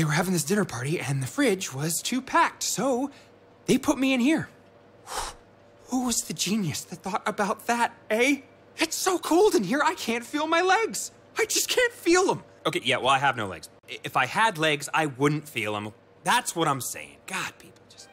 They were having this dinner party, and the fridge was too packed, so they put me in here. Who was the genius that thought about that, eh? It's so cold in here, I can't feel my legs. I just can't feel them. Okay, yeah, well, I have no legs. If I had legs, I wouldn't feel them. That's what I'm saying. God, people. just.